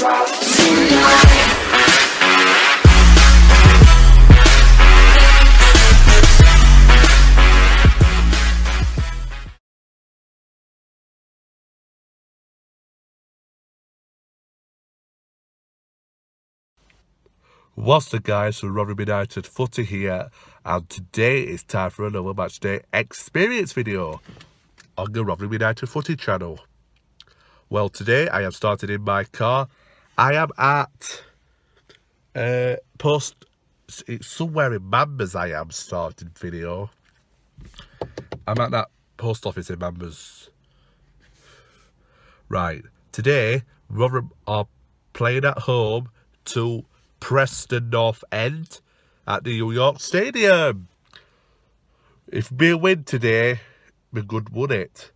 What's the guys from Rotherham United Footy here and today it's time for another match day experience video on the Rotherham United Footy channel. Well today I am starting in my car. I am at uh, post, it's somewhere in Mambers I am starting video. I'm at that post office in Mambers. Right, today Rotherham are playing at home to Preston North End at the New York Stadium. If we win today, we good won it.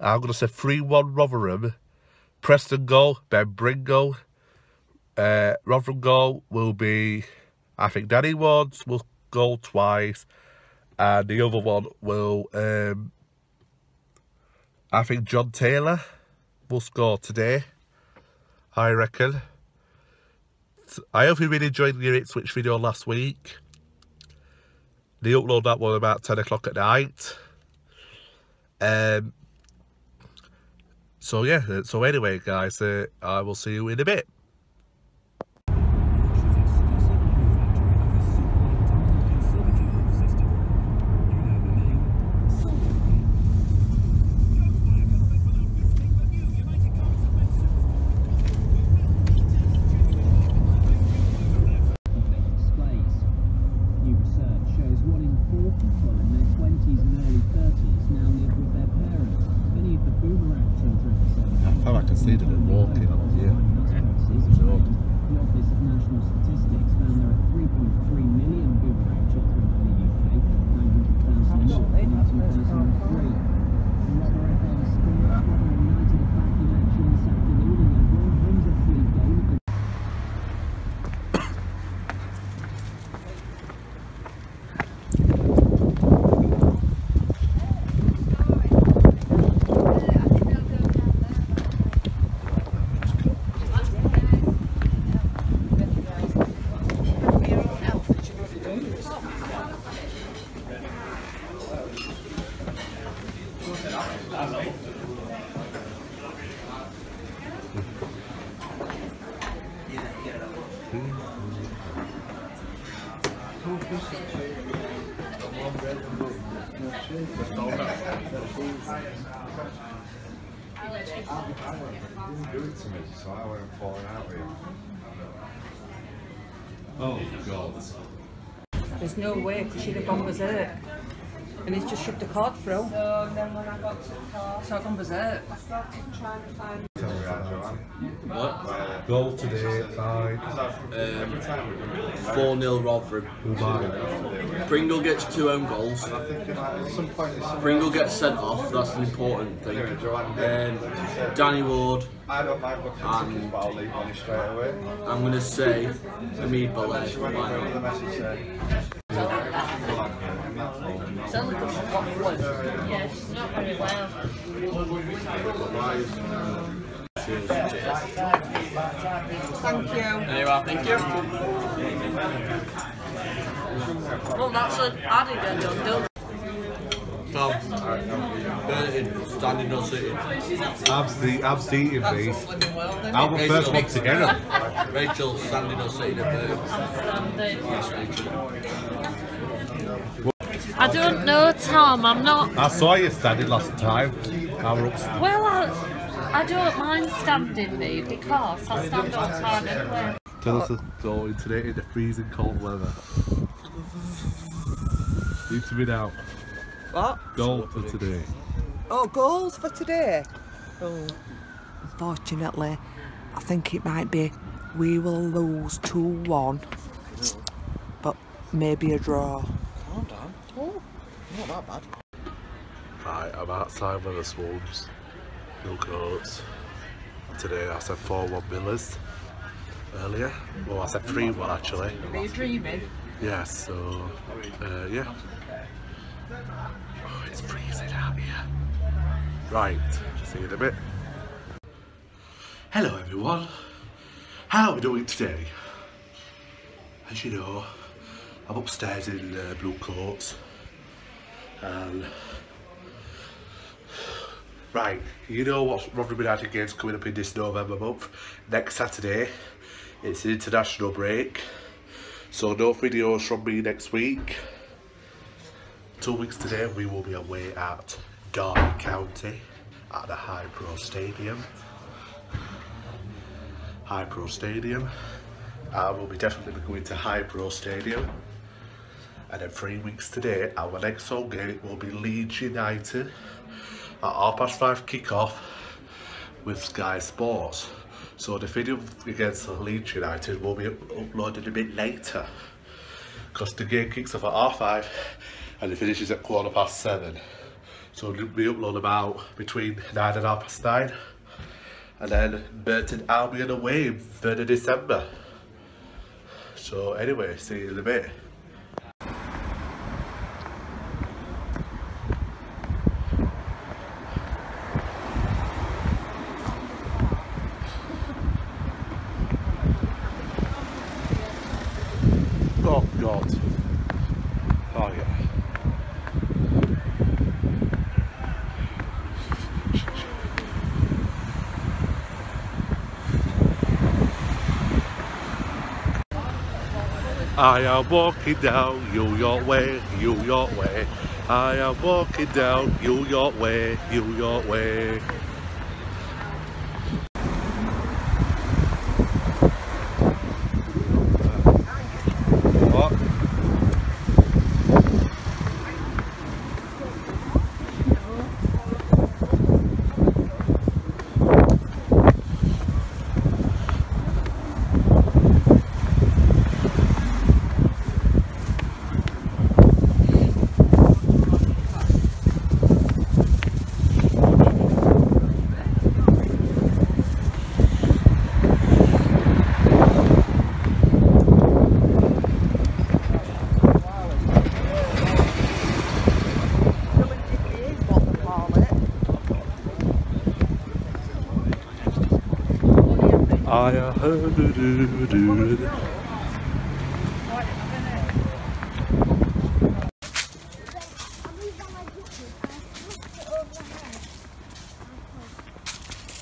I'm going to say 3-1 Rotherham. Preston goal, Ben Pringle. Uh, Rotherham goal will be, I think Danny Wards will goal twice. And the other one will, um, I think John Taylor will score today. I reckon. I hope you really enjoyed the Ipswich video last week. They upload that one about 10 o'clock at night. Um, so yeah, so anyway guys, uh, I will see you in a bit. And he's just shoved a card through. So then when I got to the car, So I've gone berserk. I started trying to find What? Goal today by Um, 4 0 Rotherham. Ubai. Pringle gets two own goals. Pringle gets sent off, that's an important thing. Then Danny Ward, I don't mind looking at tickets, And- but I'll leave money straight away. I'm going to say Hamid Ballet. When you Why read the not? message saying, Sounds like she's got flu. Yeah, she's not very well. Cheers. Cheers. Thank you. There you are, thank you. Well, that's an added end on Dylan. Tom, Burton, standing or sitting? Abs, the, abs eating That's me. a slimming world, isn't I'm the first one to get him. Rachel, standing or sitting at Burton? Standing. Yes, Rachel. I don't know, Tom. I'm not. I saw you standing last time. I were up. Well, I, I don't mind standing me because I stand all the time anyway. Tell us to go in today in the freezing cold weather. Need to be now. What? Goal for today. Oh, goals for today? Oh. Unfortunately, I think it might be we will lose 2 1, but maybe a draw. Calm. Not that bad. Right, I'm outside with the Swans. No coats. Today I said 4-1 Millers earlier. Well, I said 3-1 actually. Are you dreaming? Yeah, so, uh, yeah. Oh, it's freezing out here. Right, see you in a bit. Hello everyone. How are we doing today? As you know, I'm upstairs in uh, Blue Coats. And right, you know what Rotherham United games coming up in this November month. Next Saturday, it's an international break. So no videos from me next week. Two weeks today, we will be away at Derby County at the iPro Stadium. iPro Stadium. I will be definitely going to iPro Stadium. And in three weeks today, our next home game will be Leeds United at half past five kick-off with Sky Sports. So the video against Leeds United will be uploaded a bit later because the game kicks off at half five and it finishes at quarter past seven. So we upload about between nine and half past nine. And then Burton Albion away 3rd of December. So anyway, see you in a bit. Oh yeah. I am walking down New York way, New York way. I am walking down New York way, New York way.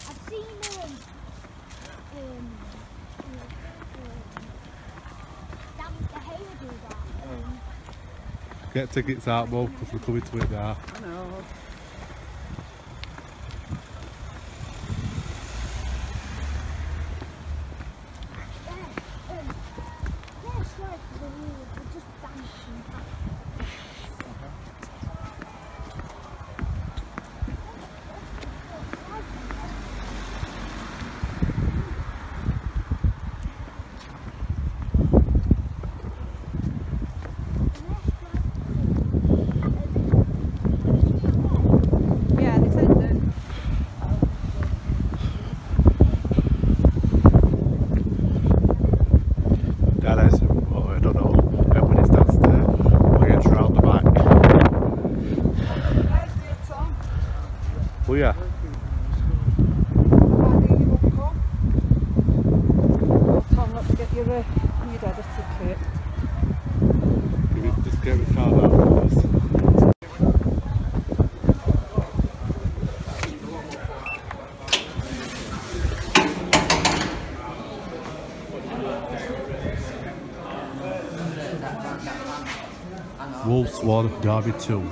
I've seen um, Get tickets out, Mo, because we're coming to it now. yeah, um, yeah, sorry, because we were just dancing. Yeah, they said that. That is, oh, I don't know. Everybody's downstairs. We're going to round the back. Oh yeah. Tom, not to get your, uh, your dad a ticket. Can we just get the car out first? Wolves 1, Derby 2.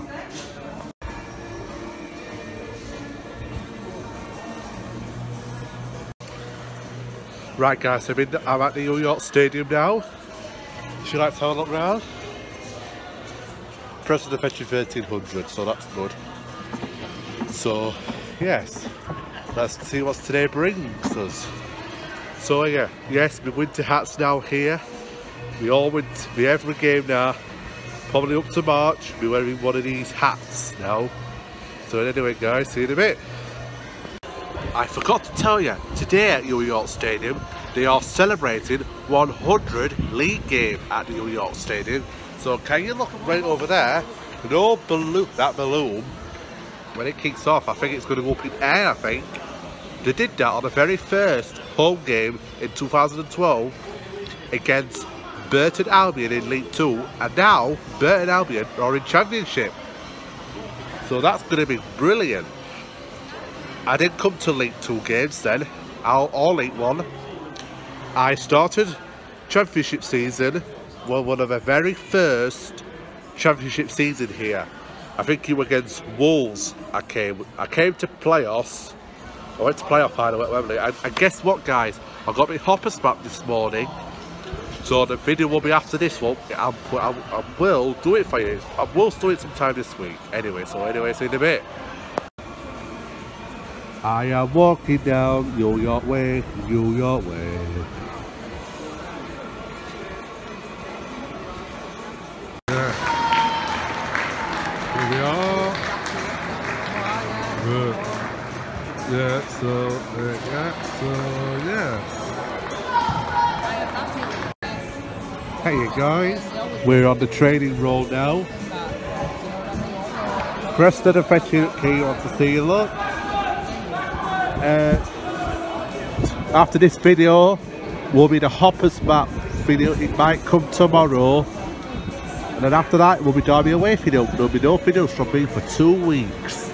Right guys, I'm, in, I'm at the New York Stadium now. Would you like to have a look round? President pension 1300, so that's good. So, yes, let's see what today brings us. So yeah, yes, my winter hat's now here. We all went we every game now. Probably up to March, be wearing one of these hats now. So anyway guys, see you in a bit. I forgot to tell you, today at New York Stadium, they are celebrating 100 league game at New York Stadium. So can you look right over there? No balloon, that balloon, when it kicks off, I think it's going to go up in air, I think. They did that on the very first home game in 2012 against Burton Albion in League Two, and now Burton Albion are in Championship. So that's going to be brilliant. I didn't come to League Two games then, or or League One. I started Championship season, well, one of the very first Championship season here. I think you were against Wolves. I came. I came to playoffs. I went to playoff final at Wembley. And, and guess what, guys? I got my hoppers back this morning. So the video will be after this one. I, I, I will do it for you. I will do it sometime this week. Anyway, so anyway, see you in a bit. I am walking down New York Way, New York Way. Here we are. Good. Yeah, so, yeah, so, yeah. Hey guys, we're on the training roll now. Preston and Fetchy Key on you look. Uh, after this video will be the Hoppers map video. It might come tomorrow. And then after that will be Derby away video. There'll be no videos from me for two weeks.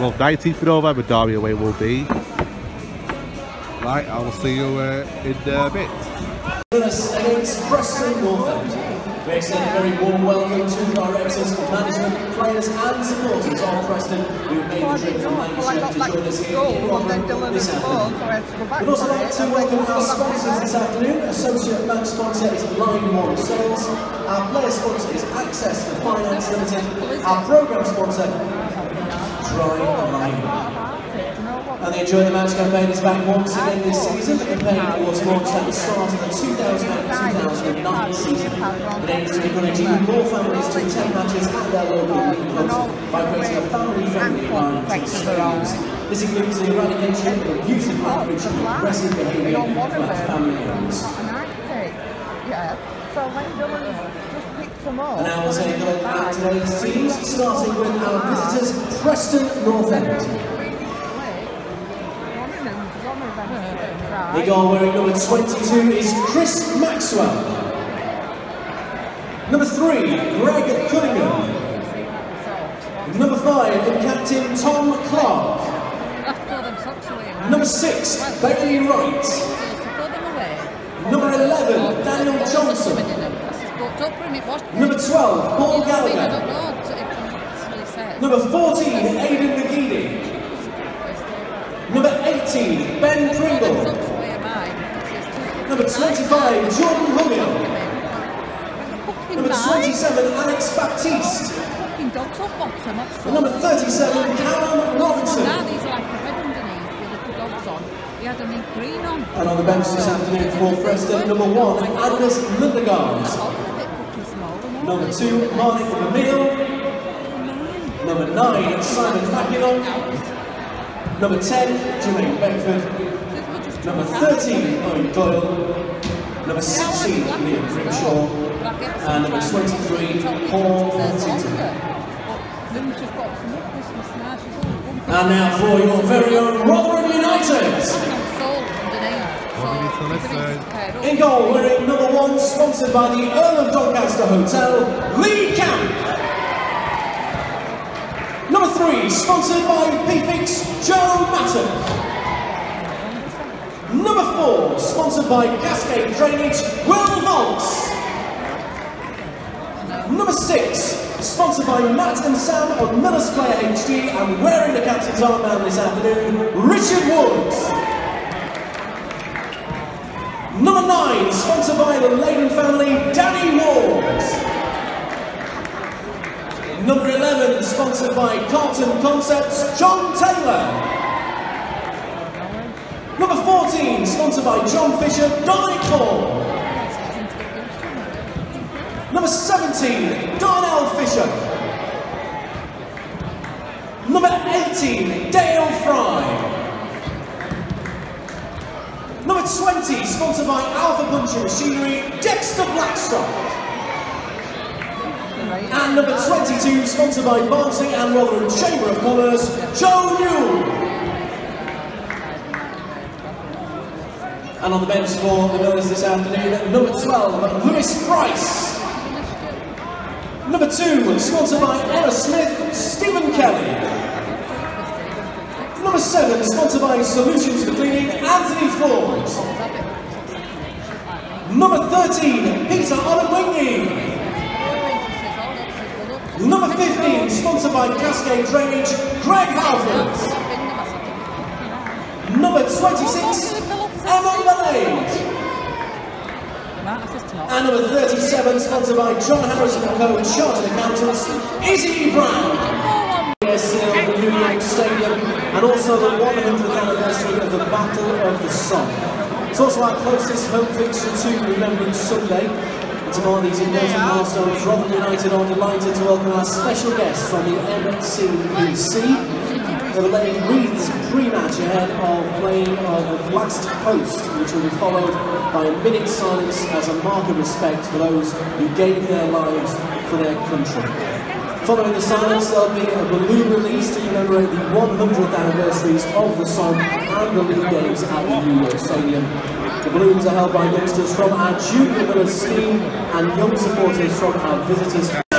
Well, 19th of November Derby away will be. Right, I will see you uh, in a bit. Us. We extend a very warm welcome to our directors, management, players and supporters of Preston who have made the trip from Lancashire to join us here in Rotherham this afternoon. We'd also like to welcome our sponsors this afternoon. Associate match sponsor is Line 1 Sales. Our player sponsor is Access to Finance Limited. Our programme sponsor, Dry Lining. And they Enjoy the Match campaign is back once again this season. The campaign was launched at the start of the 2008-2009 season. It aims to encourage even more families to attend matches at their local league clubs by creating a family-friendly environment for stadiums. This includes the eradication of abusive language and aggressive behaviour by family owners. Yeah. So when Dylan just picked them up. And now we'll take a look at today's teams, starting with our visitors, Preston North End. The goal wearing number 22 is Chris Maxwell. Number 3, Greg Cunningham. Number 5, the captain Tom Clarke. Number 6, Bailey Wright. Number 11, Daniel Johnson. Number 12, Paul Gallagher. Number 14, Aiden McGeady. Number 18, Ben Pringle. Number 25, Jordan Hugill. Number 27, Alex Baptiste. And number 37, Callum Robinson. And on the bench this afternoon for Preston, number 1, Anders Lindegaard. Number 2, Marnick Vermijl. Number 9, Simon Makienok. Number 10, Jermaine Beckford. Number 13, Eoin Doyle. Number 16, Liam Grimshaw. And number 23, Paul Titton. And now for your very own Rotherham United. In goal, wearing number one, sponsored by the Earl of Doncaster Hotel, Lee Camp. Number three, sponsored by PFIX, Joe Mattock. Number four, sponsored by Cascade Drainage, Will Vaulks. Number six, sponsored by Matt and Sam of Miller's Player HD and wearing the captain's armband this afternoon, Richard Woods. Number nine, sponsored by the Leyden family, Danny Ward. Number 11, sponsored by Carlton Concepts, John Taylor. Number 14, sponsored by John Fisher, Hall. Number 17, Darnell Fisher. Number 18, Dael Fry. Number 20, sponsored by Alpha Puncher Machinery, Dexter Blackstock. And number 22, sponsored by Barnsley and Rotherham Chamber of Commerce, Joe Newell. And on the bench for the Millers this afternoon, number 12, Lewis Price. Number 2, sponsored by Emma Smith, Stephen Kelly. Number 7, sponsored by Solutions for Cleaning, Anthony Ford. Number 13, Peter Onwingi. Number 15, sponsored by Cascade Drainage, Greg Halford. Number 26, Emma. And number 37, sponsored by John Harrison & Co. And Chartered Accountants, Izzy Brown. Yes, uh, the New York Stadium, and also the 100th anniversary of the Battle of the Somme. It's also our closest home fixture to Remembrance Sunday. And to mark these important milestones, Rotherham United are delighted to welcome our special guests from the MCPC. They were laying wreaths pre-match ahead of playing of the last post, which will be followed by a minute's silence as a mark of respect for those who gave their lives for their country. Following the silence, there'll be a balloon release to commemorate the 100th anniversaries of the Somme and the league games at the New York Stadium. The balloons are held by youngsters from our junior scheme and young supporters from our visitors.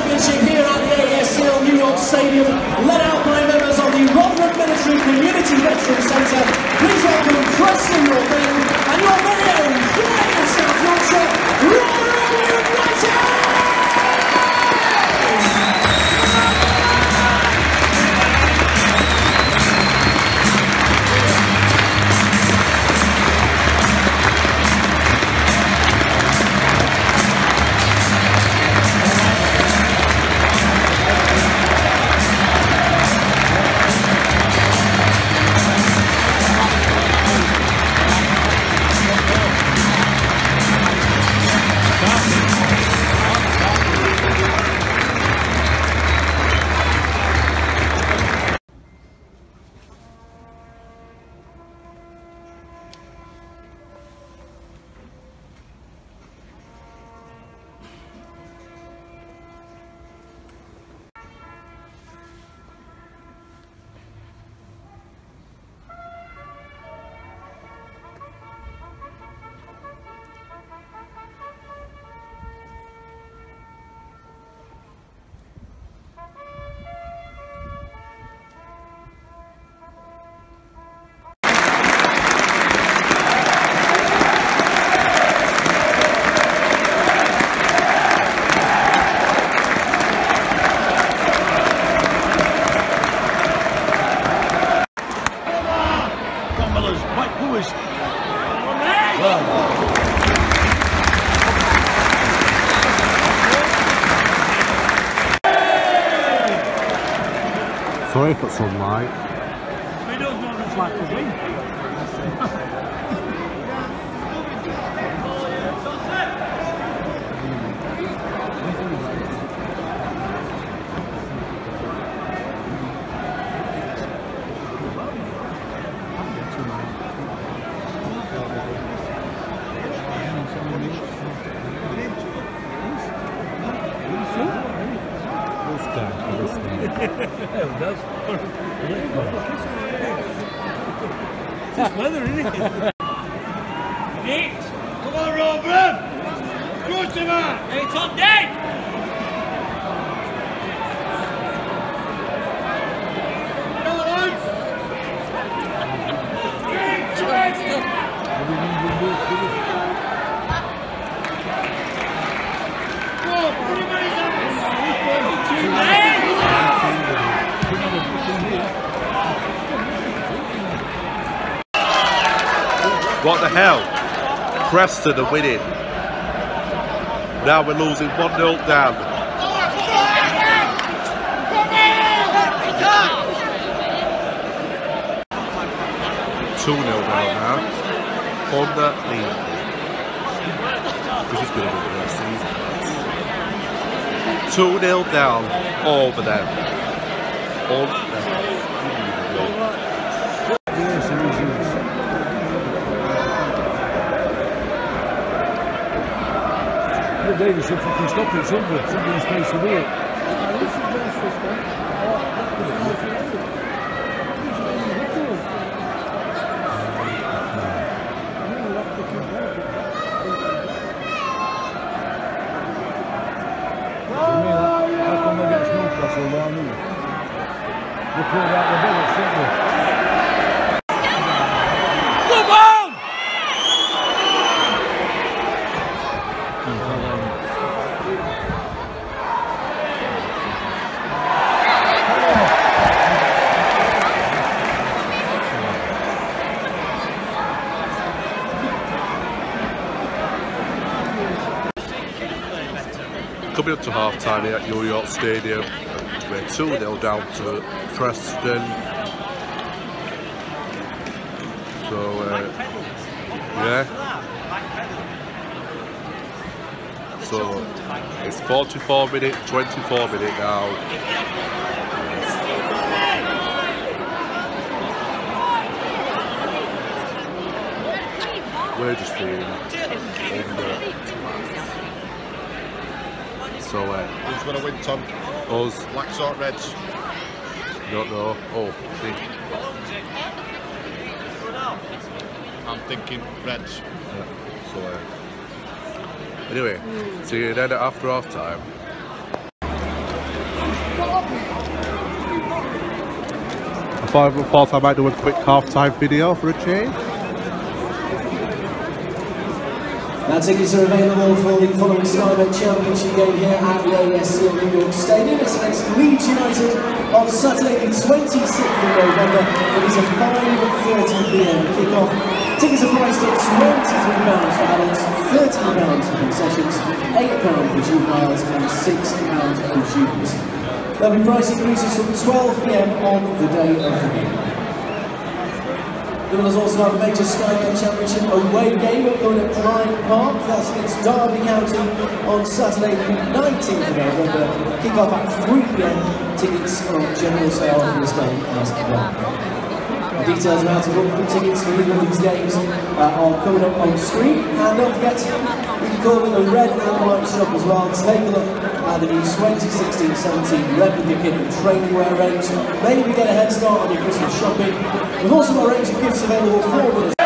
Sorry for sunlight. We don't know what it's like to win. It's weather, isn't it? Eight. Come on, Robert. Go to man. Eight on deck. What the hell? Preston are winning. Now we're losing 1 0 down. Two 0 down now. On the lead. This is going to be the best season. 2 0 down over them. On them. Davis should fucking stop it, shouldn't we? Somebody's supposed to do it. They pulled out the bullets, didn't they? Come on! Coming up to half time here at New York Stadium. We're 2 0 down to Preston. So, uh, yeah. So, it's 44 minute, 24 minute now. We're just being under. So, uh, Who's going to win, Tom? us, Blacks or Reds? don't know. Oh, see. I'm thinking Reds. Yeah, so, uh, anyway, see you then after half time. I thought, I thought I might do a quick half time video for a change. Tickets are available for the following Sky Bet Championship game here at the ASC of New York Stadium. It's against Leeds United on Saturday the 26th of November. It is a 5.30pm kickoff. Tickets are priced at £23 for adults, £13 for concessions, £8 for juveniles and £6 for juniors. There'll be price increases from 12pm on the day of the game. The Millers also a major Sky Bet Championship away game going at Pride Park. That's against Derby County on Saturday the 19th of November. Kick off at 3pm. Tickets on general sale for this game as well. Details of how to book the tickets for either of these games uh, are coming up on screen. And don't forget, you can call in the red and white shop as well. to Take a look at the new 2016-17 replica kit and training wear range. Maybe get a head start on your Christmas shopping. We've also got a range of gifts available for winners.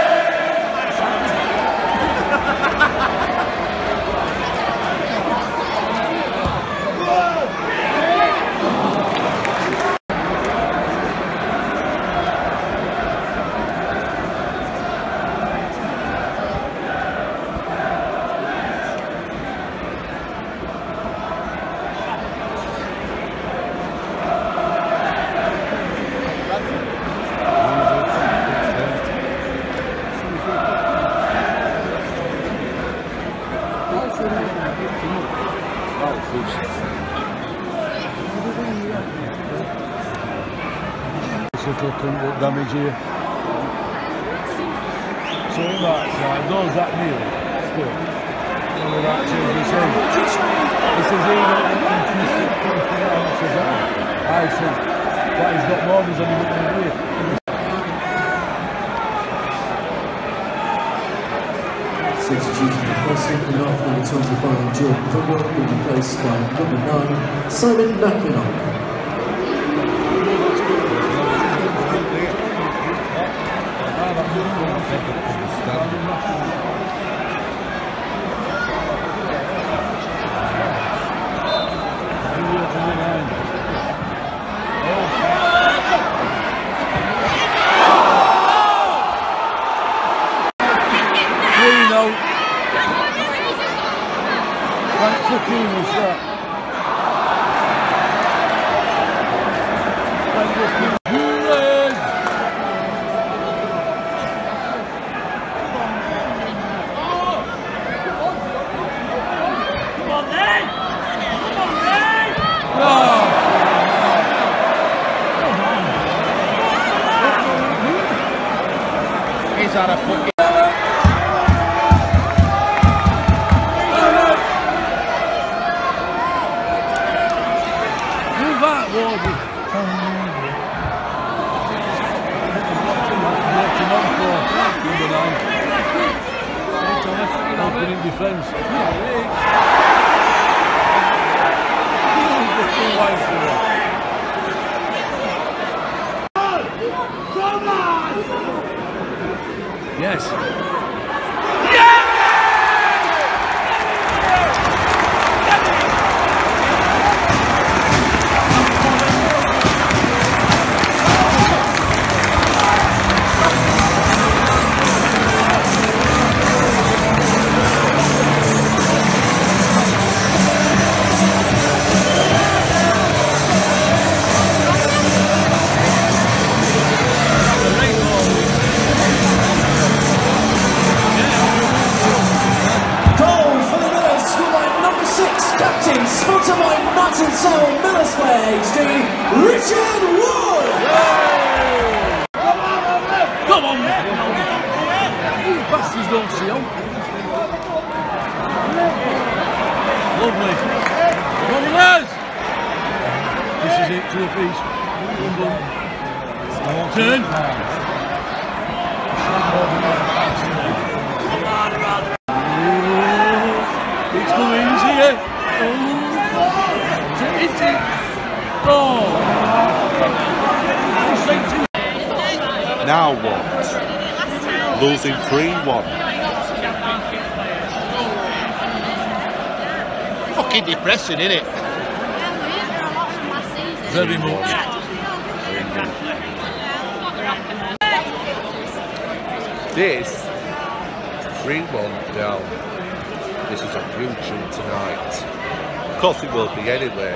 Significant damage here. So that's right, those that near still. None of that changes his This is even I see. But he's got mortars on him at the number 25 Jordan Pringle will be replaced by number 9 Simon Makienok. Losing 3-1. Fucking depressing, innit? Very much. This 3-1 down. This is a huge shoot tonight. Of course it will be anyway.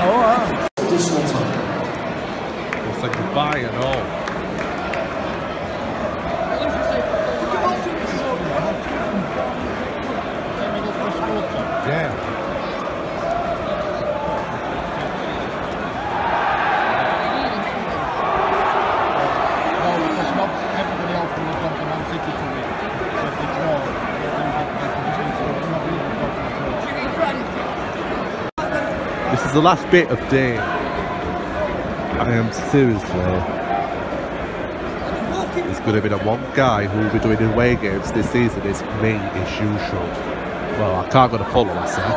Additional time. We'll say goodbye and all. Yeah. This is the last bit of day. I am seriously. It's going to be the one guy who will be doing away games this season. It's me, as usual. Well, I can't go to follow myself.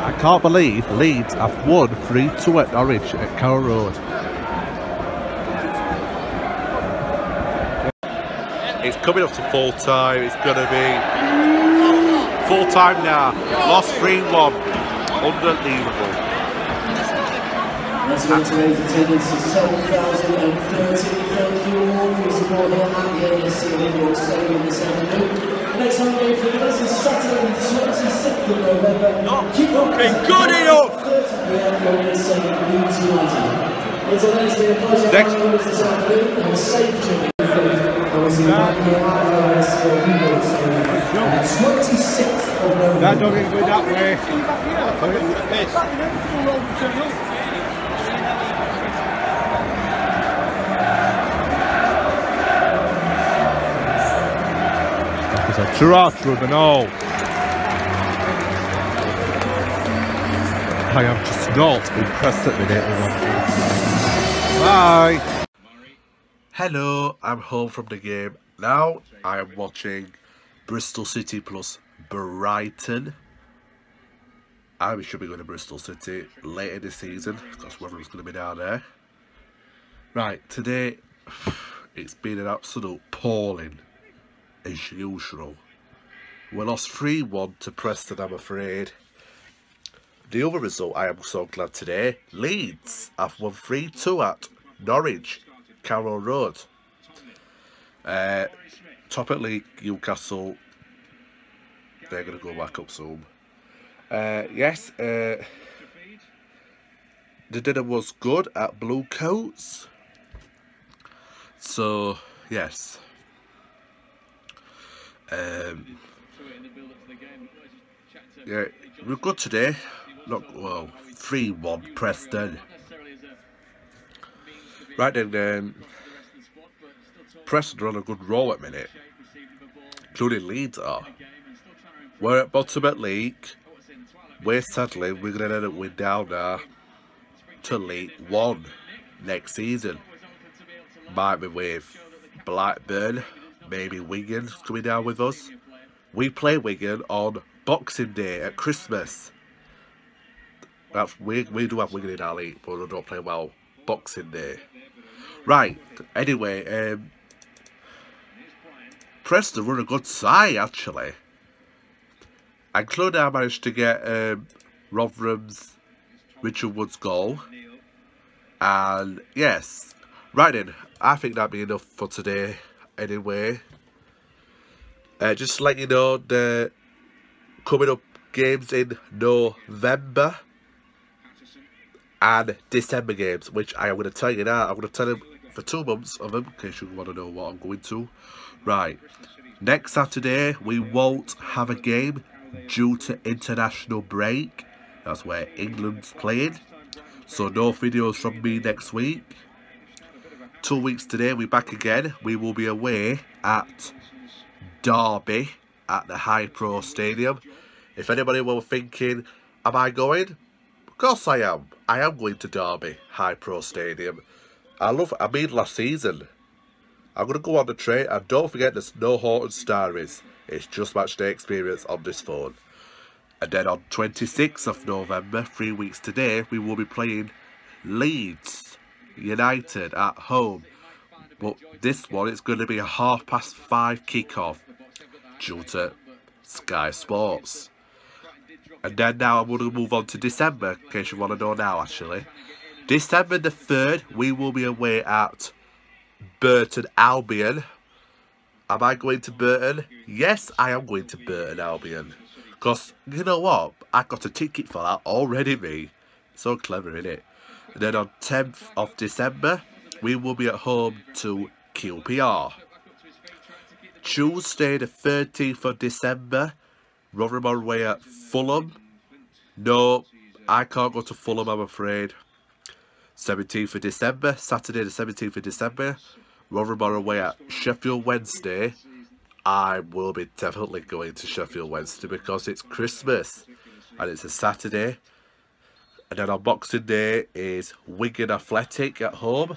I can't believe Leeds have won 3 2 at Norwich at Carrow Road. It's coming up to full time. It's going to be full time now. Lost 3 1. Unbelievable. Resident today's attendance is 10,030. Thank you all for your support here at the ASC of Indoor Stadium this afternoon. Next home game for us is Saturday, the 26th of November. Keep on good enough. 30 p.m. Warriors Stadium, Leeds United. Until then, it's a pleasure Next. having you us this afternoon. Have a safe journey. And we'll see you back here the ASC of Indoor Stadium on the 26th of November. That don't get good that way. It's a trot run all. Oh. I am just not impressed at the minute. Bye. Hello, I'm home from the game. Now I am watching Bristol City plus Brighton. I should be going to Bristol City later this season because weather's going to be down there. Right, today it's been an absolute appalling as usual. We lost 3-1 to Preston, I'm afraid. The other result I am so glad today, Leeds have won 3-2 at Norwich, Carrow Road. Uh, top at league, Newcastle, they're going to go back up soon. Uh, yes, uh, the dinner was good at Blue Coats. So, yes. Um, yeah, we're good today. Look, well, three one Preston. Right then, um, Preston are on a good roll at minute, including Leeds are. We're at bottom at league. We're settling. We're gonna end up with down now to League One next season. Might be with Blackburn, maybe Wigan coming down with us. We play Wigan on Boxing Day at Christmas. That's we we do have Wigan in our league, but we don't play well Boxing Day. Right. Anyway, um, Preston run a good side actually. And Clonard managed to get um, Rotherham's Richard Wood's goal. And yes, right then, I think that'd be enough for today anyway. Uh, just to let you know, the coming up games in November and December games, which I am going to tell you now. I'm going to tell you for two months of them, in case you want to know what I'm going to. Right, next Saturday we won't have a game due to international break. That's where England's playing. So no videos from me next week. Two weeks today we're back again. We will be away at Derby at the iPro Stadium. If anybody were thinking, am I going? Of course I am. I am going to Derby iPro Stadium. I love I mean last season. I'm going to go on the train and don't forget there's no Horton Starries. It's just match day experience on this phone. And then on 26th of November, three weeks today, we will be playing Leeds United at home. But this one, it's going to be a half past five kickoff due to Sky Sports. And then now I'm going to move on to December, in case you want to know now actually. December the 3rd, we will be away at Burton Albion. Am I going to Burton? Yes, I am going to Burton Albion. Because, you know what? I got a ticket for that already, me. So clever, innit? And then on 10th of December, we will be at home to QPR. Tuesday the 13th of December, Rotherham away at Fulham. No, I can't go to Fulham, I'm afraid. 17th of December, Saturday the 17th of December, Rotherham away at Sheffield Wednesday. I will be definitely going to Sheffield Wednesday because it's Christmas and it's a Saturday. And then on Boxing Day is Wigan Athletic at home.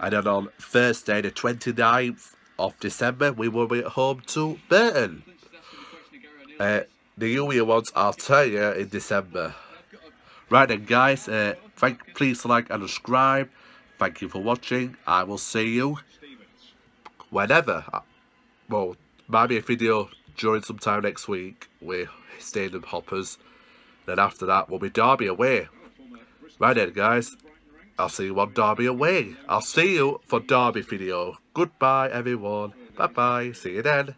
And then on Thursday the 29th of December, we will be at home to Burton. Uh, the New ones, I'll tell you in December. Right then, guys, uh, thank, please like and subscribe. Thank you for watching. I will see you whenever. Uh, well, maybe a video during some time next week with Stadium Hoppers. Then after that, we'll be Derby away. Right then, guys. I'll see you on Derby away. I'll see you for Derby video. Goodbye, everyone. Bye-bye. See you then.